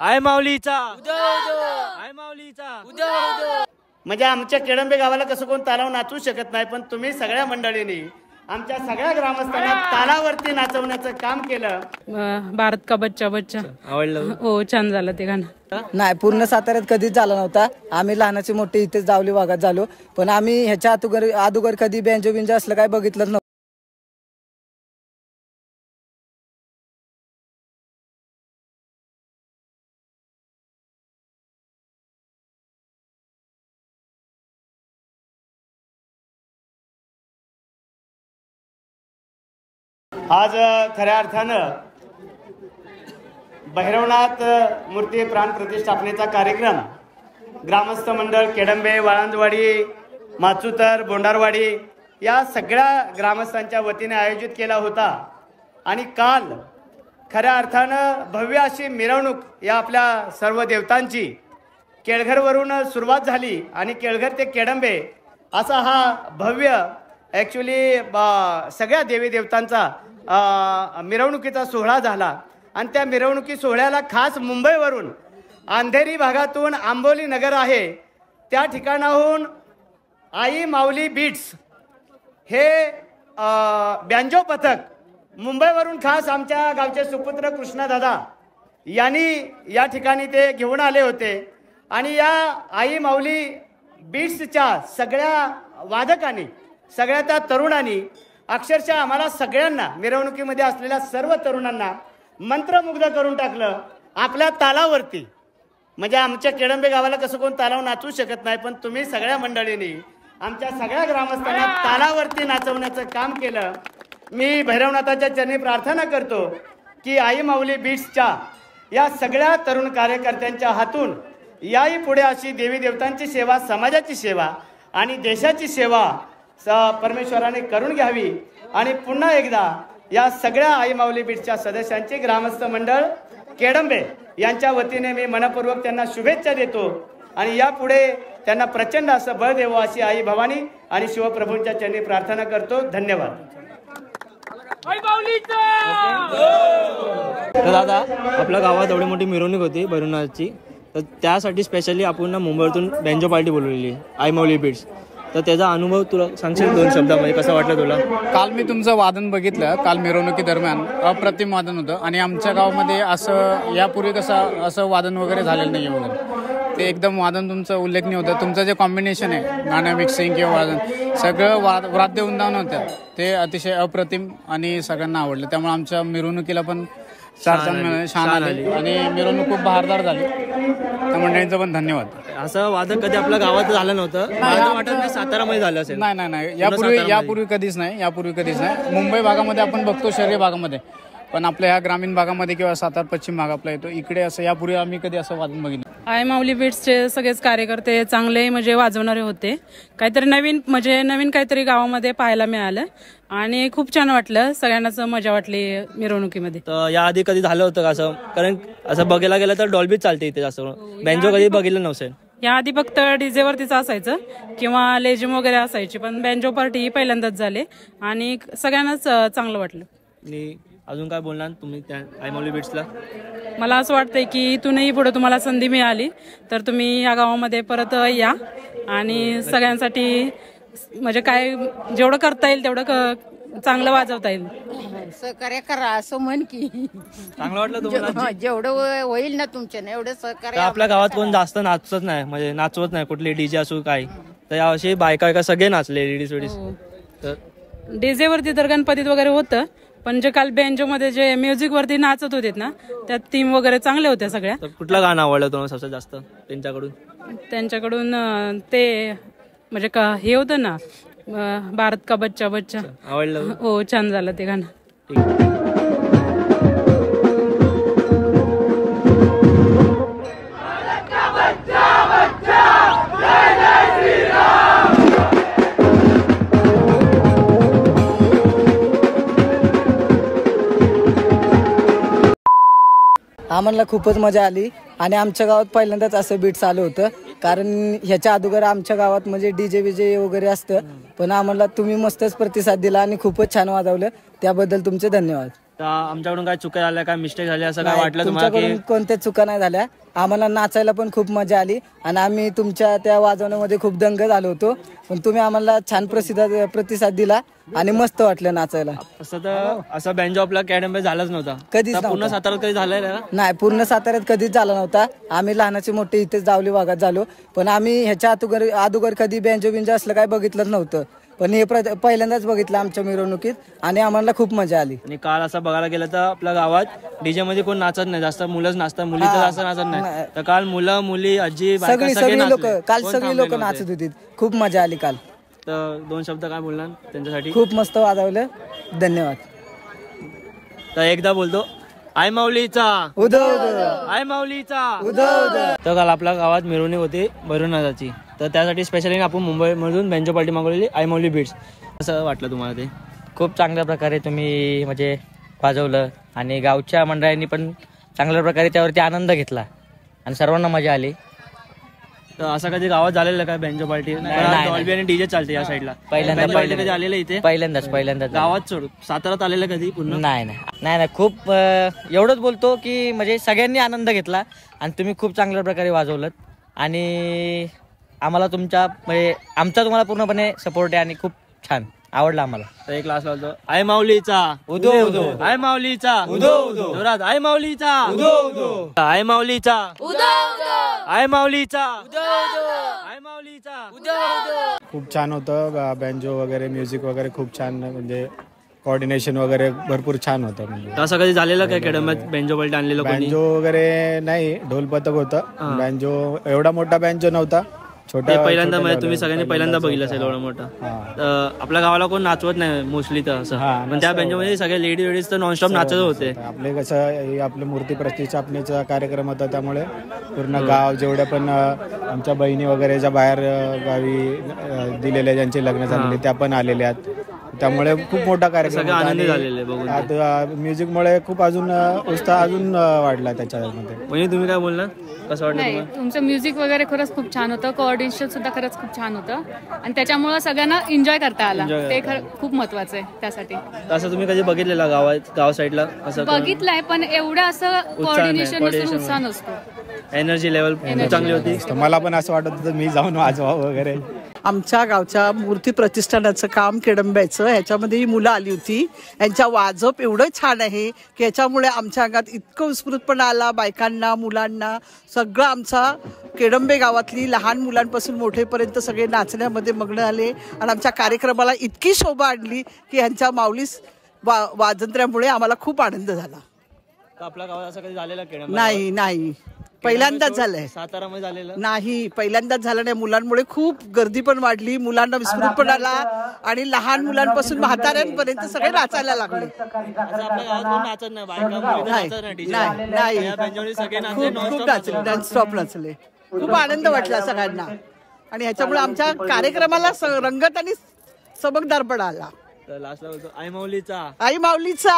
I माऊलीचा. आय माऊलीचा. म्हणजे आमच्या केळंबे गावाला कसं कोण तालाव नाचवू शकत नाही पण तुम्ही सगळ्या मंडळींनी आमच्या सगळ्या ग्रामस्थांना तालावरती नाचवण्याचं काम केलं. भारत का बच्चा बच्चा. आवडलं? हो छान झालं ते गाणं. नाही पूर्ण साताऱ्यात कधीच झाला नव्हता. आम्ही लहानाचे मोठे इथेच जावली भागात झालो. पण आम्ही ह्याच्या अगोदर अगोदर कधी बेंजो बिंजो असलं काय बघितलंच नव्हतं. आज खऱ्या अर्थानं भैरवनाथ मूर्ती प्राण प्रतिष्ठापनेचा कार्यक्रम. ग्रामस्थ मंडळ केडंबे वाळंदवाडी माचुतर बोंडारवाडी या सगळ्या ग्रामस्थांच्या वतीने आयोजित केला होता. आणि काल खऱ्या अर्थानं भव्य अशी मिरवणूक या आपल्या सर्व देवतांची केळघरवरून सुरुवात झाली आणि केळघर ते केडंबे असा हा भव्य ॲक्च्युली सगळ्या देवी देवतांचा मिरवणुकीचा सोहळा झाला. आणि त्या मिरवणुकी सोहळ्याला खास मुंबईवरून अंधेरी भागातून आंबोली नगर आहे. त्या ठिकाणाहून आई माऊली बीट्स हे ब्यांजो बँजो पथक मुंबईवरून खास आमच्या गावचे सुपुत्र कृष्णदादा यांनी या ठिकाणी ते घेऊन आले होते. आणि या आई माऊली बीट्सच्या सगळ्या वादकांनी सगळ्या त्या तरुणांनी अक्षरशः आम्हाला सगळ्यांना मिरवणुकीमध्ये असलेल्या सर्व तरुणांना मंत्रमुग्ध करून टाकलं आपल्या तालावरती. म्हणजे आमच्या केळंबे गावाला कसं कोण तालाव नाचवू शकत नाही पण तुम्ही सगळ्या मंडळींनी आमच्या सगळ्या ग्रामस्थांना तालावरती नाचवण्याचं काम केलं. मी भैरवनाथाच्या चरणी प्रार्थना करतो की आई माऊली बीट्सच्या या सगळ्या तरुण कार्यकर्त्यांच्या हातून याही पुढे अशी देवी देवतांची सेवा समाजाची सेवा आणि देशाची सेवा स परमेश्वराने करून घ्यावी. आणि पुन्हा एकदा या सगळ्या आई माऊली बीटच्या सदस्यांचे ग्रामस्थ मंडळ केडंबे यांच्या वतीने मी मनपूर्वक त्यांना शुभेच्छा देतो. आणि यापुढे त्यांना प्रचंड असं बळ देवो अशी आई भवानी आणि शिवप्रभूंच्या चरणी प्रार्थना करतो. धन्यवाद. तर दादा आपल्या गावात एवढी मोठी मिरवणूक होती भैरवनाथची तर त्यासाठी स्पेशली आपण मुंबईतून बँजो पार्टी बोलवलेली आय माऊली बीट्स तर त्याचा अनुभव तुला सांगशील दोन शब्दामध्ये? कसा वाटला तुला? काल मी तुमचं वादन बघितलं. काल मिरवणुकी दरम्यान अप्रतिम वादन होतं. आणि आमच्या गावामध्ये असं यापूर्वी कसं असं वादन वगैरे झालेलं नाही आहे वगैरे. ते एकदम वादन तुमचं उल्लेखनीय होतं. तुमचं जे कॉम्बिनेशन आहे गाणं मिक्सिंग किंवा वादन सगळं वाद वाद्य वृंदावन होतं. ते अतिशय अप्रतिम आणि सगळ्यांना आवडलं. त्यामुळे आमच्या मिरवणुकीला पण चार मिळाले छान आले. आणि मिरवणूक खूप बहारदार झाली. त्या मंडळींचं पण धन्यवाद. असं वादन कधी आपल्या गावात झालं नव्हतं. मला वाटत नाही सातारामध्ये झालं असेल. नाही नाही नाही. यापूर्वी यापूर्वी कधीच नाही. यापूर्वी कधीच नाही. मुंबई भागामध्ये आपण बघतो शहरी भागामध्ये. पण आपल्या ह्या ग्रामीण भागामध्ये किंवा सातारा पश्चिम भाग आपला येतो. इकडे असं यापूर्वी आम्ही कधी असं वादन बघितलं आय माऊली बीट्सचे सगळेच कार्यकर्ते चांगले म्हणजे वाजवणारे होते. काहीतरी नवीन म्हणजे नवीन काहीतरी गावामध्ये पाहायला मिळालं आणि खूप छान वाटलं. सगळ्यांनाच मजा वाटली मिरवणुकीमध्ये. तर याआधी कधी झालं होतं का असं? कारण असं बघायला गेलं तर डॉल्बीच चालते इथे जास्त बँजो कधी बघितलं नसेल याआधी फक्त डीजे वरतीच असायचं किंवा लेजिम वगैरे असायची पण बँजो पार्टी ही पहिल्यांदाच झाले आणि सगळ्यांनाच चांगलं वाटलं. अजून काय बोलणार तुम्ही त्या आय माऊली बीट्सला मला असं वाटतंय की इथूनही पुढे तुम्हाला संधी मिळाली तर तुम्ही या गावामध्ये परत या. आणि सगळ्यांसाठी म्हणजे काय जेवढं करता येईल तेवढं क- चांगलं वाजवता येईल. सहकार्य करा असं म्हण की. चांगलं वाटलं तुम्हाला? हं, जेवढं होईल ना तुमच्याने एवढं तर सहकार्य आपल्या गावात कोण जास्त नाचत नाही म्हणजे नाचवत नाही कुठले डीजे असू काय तर यावर्षी बायका का सगळे नाचले लेडीज वेडीज तर डीजे वरती तर गणपतीत वगैरे होतं पण जे काल बेंजो मध्ये जे म्युझिक वरती नाचत होते ना त्यात थीम वगैरे चांगल्या होत्या सगळ्या. तर कुठलं गाणं आवडलं तुम्हाला सबसे जास्त त्यांच्याकडून? त्यांच्याकडून अं, ते म्हणजे का हे होतं ना अं, भारत का बच्चा बच्चा. आवडलं. हो छान झालं ते गाणं. ठीक आम्हाला खूपच मजा आली आणि आमच्या गावात पहिल्यांदाच असं बीट चालू होतं. कारण ह्याच्या अगोदर आमच्या गावात म्हणजे डीजे विजे वगैरे असतं. पण आम्हाला तुम्ही मस्तच प्रतिसाद दिला आणि खूपच छान वाजवलं. त्याबद्दल तुमचे धन्यवाद. आमच्याकडून काय चुका झाल्या काय मिस्टेक झाल्या असं काय वाटलं तुमच्याकडून कोणत्या चुका नाही झाल्या. आम्हाला नाचायला पण खूप मजा आली आणि आम्ही तुमच्या त्या वाजवण्यामध्ये खूप दंग झालो होतो. पण तुम्ही आम्हाला छान प्रसिद्ध प्रतिसाद दिला आणि मस्त वाटलं नाचायला. असं तर असं बँजो आपला कॅडम्बे झालाच नव्हता. कधीच पूर्ण. साताऱ्यात कधी झालंय ना नाही पूर्ण साताऱ्यात कधीच झाला नव्हता. आम्ही लहानाचे मोठे इथेच जावली भागात झालो. पण आम्ही ह्याच्या अगोदर अगोदर कधी बँजो बिंजो असलं काय बघितलंच नव्हतं. पण हे पहिल्यांदाच बघितलं आमच्या मिरवणुकीत आणि आम्हाला खूप मजा आली. आणि काल असं बघायला गेलं तर आपल्या गावात डीजे मध्ये कोण नाचत नाही. जास्त मुलंच नाचतात. मुली तर जास्त नाचत नाही. तर काल मुलं मुली आजी बायका सगळी सगळे सगळी लोक नाचले. काल कोण सगळी थांबले लोक नव्हते. नाचत होती. खूप मजा आली काल. तर दोन शब्द काय बोलणार त्यांच्यासाठी? खूप मस्त वाजवलं. धन्यवाद. तर एकदा बोलतो. आय माऊलीचा. उदो उदो आय माऊलीचा. उदो उदो तर काल आपल्या गावात मिरवणूक होती. भैरवनाथाची तर त्यासाठी स्पेशली आपण मुंबईमधून बेंचो पार्टी मागवलेली आय माऊली बीट्स असं वाटलं तुम्हाला ते? खूप चांगल्या प्रकारे तुम्ही म्हणजे वाजवलं आणि गावच्या मंडळांनी पण चांगल्या प्रकारे त्यावरती आनंद घेतला आणि सर्वांना मजा आली. तर असं कधी गावात झालेलं काय बेंचो पार्टी. डॉल्बी आणि डीजे चालते या साईडला पहिल्यांदा-. कधी आलेलं इथे? पहिल्यांदाच पहिल्यांदाच. गावात सोड साताऱ्यात आलेलं कधी पुन्हा नाही नाही. नाही नाही. खूप एवढंच बोलतो की म्हणजे सगळ्यांनी आनंद घेतला आणि तुम्ही खूप चांगल्या प्रकारे वाजवलं आणि आम्हाला तुमच्या म्हणजे आमचा तुम्हाला पूर्णपणे सपोर्ट आहे आणि खूप छान. आवडला आम्हाला. एक लास्ट लावतो. आय माऊलीचा. उदो उदो आय माऊलीचा. उदो उदो. जोरात. आय माऊलीचा. उदो उदो. आय माऊलीचा. आय माऊलीचा. आय माऊलीचा. खूप छान होतं. बँजो वगैरे म्युझिक वगैरे खूप छान म्हणजे कोऑर्डिनेशन वगैरे भरपूर छान होतं म्हणजे. असं कधी झालेलं काय केडम्यात बेंजो पार्टी आणलेलं बँजो वगैरे नाही ढोल पथक होतं बँजो एवढा मोठा बँजो नव्हता. छोटा पहिल्यांदा म्हणजे तुम्ही. सगळ्यांनी पहिल्यांदा बघितलं. असेल एवढं मोठं. तर आपल्या गावाला कोण नाचवत नाही मोस्टली तर असं पण त्या नसतं बेंजो मध्ये सगळे लेडी वेडीज तर नॉनस्टॉप नाचत होते आपले कसं हे आपले मूर्ती प्रतिष्ठापनेचा कार्यक्रम होता त्यामुळे पूर्ण गाव जेवढ्या पण आमच्या बहिणी वगैरे ज्या बाहेर गावी दिलेल्या ज्यांचे लग्न झालेले त्या पण आलेल्या आहेत त्यामुळे खूप मोठा कार्यक्रम आनंदी आणि झालेले बघून ते. आता म्युझिकमुळे खूप अजून उत्साह अजून वाढला त्याच्यामध्ये. म्हणजे तुम्ही काय बोलणार कसं वाटलं तुमचं म्युझिक वगैरे खरंच खूप छान होतं. कोऑर्डिनेशन सुद्धा खरंच खूप छान होतं. आणि त्याच्यामुळं सगळ्यांना एन्जॉय करता आला. ते खूप महत्वाचं आहे त्यासाठी. असं तुम्ही कधी बघितलेलं गावात गाव साईडला असं बघितलंय पण एवढं असं कोऑर्डिनेशन उत्साह नसतो. एनर्जी लेवल चांगली होती. मला पण असं वाटत होतं मी जाऊन वाजवा वगैरे. आमच्या गावच्या मूर्ती प्रतिष्ठानाचं काम केडंब्याचं ह्याच्यामध्ये ही मुलं आली होती. यांच्या वाजप एवढं छान आहे की ह्याच्यामुळे आमच्या अंगात इतकं उत्स्फूर्तपणा आला बायकांना मुलांना. सगळं आमचा केडंबे गावातली लहान मुलांपासून मोठेपर्यंत सगळे नाचण्यामध्ये मग्न आले आणि आमच्या कार्यक्रमाला इतकी शोभा आणली की ह्यांच्या माऊलीस वा वाजंत्र्यामुळे आम्हाला खूप आनंद झाला. आपल्या गावात असं कधी झालेलं नाही नाही. पहिल्यांदाच झालंय. सातारामध्ये झालेलं. नाही पहिल्यांदाच झालं नाही. मुलांमुळे खूप गर्दी पण वाढली. मुलांना विस्मृत पण आला. आणि लहान मुलांपासून म्हाताऱ्यांपर्यंत सगळे नाचायला लागले. नाही? खूप खूप नाचले नाचत. नॉनस्टॉप नाचले. खूप आनंद वाटला सगळ्यांना. आणि ह्याच्यामुळे आमच्या कार्यक्रमाला रंगत आणि चमकदारपणा आला. आय माऊलीचा. आई माऊलीचा.